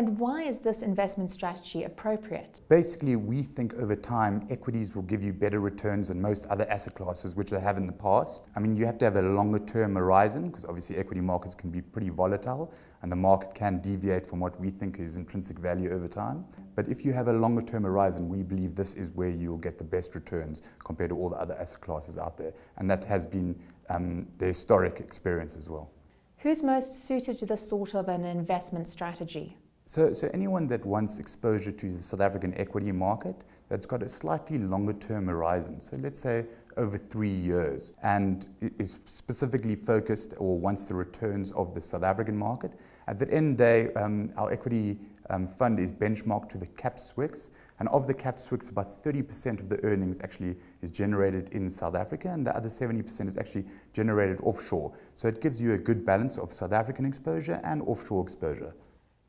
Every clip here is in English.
And why is this investment strategy appropriate? Basically, we think over time equities will give you better returns than most other asset classes, which they have in the past. I mean, you have to have a longer term horizon because obviously equity markets can be pretty volatile and the market can deviate from what we think is intrinsic value over time. But if you have a longer term horizon, we believe this is where you'll get the best returns compared to all the other asset classes out there. And that has been um, the historic experience as well. Who's most suited to this sort of an investment strategy? So, so anyone that wants exposure to the South African equity market that's got a slightly longer term horizon, so let's say over three years, and is specifically focused or wants the returns of the South African market. At the end day, um, our equity um, fund is benchmarked to the CAP SWIX, and of the CAP SWIX, about 30% of the earnings actually is generated in South Africa, and the other 70% is actually generated offshore. So it gives you a good balance of South African exposure and offshore exposure.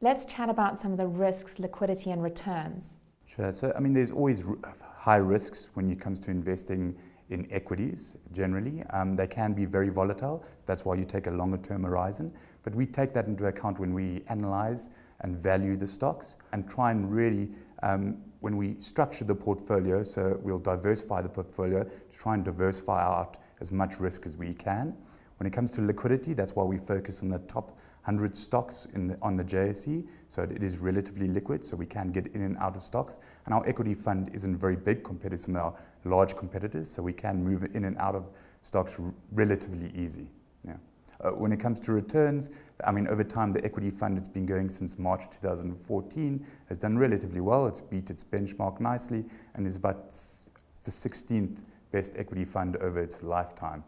Let's chat about some of the risks, liquidity, and returns. Sure. So, I mean, there's always high risks when it comes to investing in equities generally. Um, they can be very volatile. That's why you take a longer term horizon. But we take that into account when we analyze and value the stocks and try and really, um, when we structure the portfolio, so we'll diversify the portfolio to try and diversify out as much risk as we can. When it comes to liquidity, that's why we focus on the top 100 stocks the, on the JSE, so it is relatively liquid, so we can get in and out of stocks. And our equity fund isn't very big compared to some of our large competitors, so we can move in and out of stocks relatively easy. Yeah. Uh, when it comes to returns, I mean, over time, the equity fund that's been going since March 2014 has done relatively well. It's beat its benchmark nicely and is about the 16th best equity fund over its lifetime.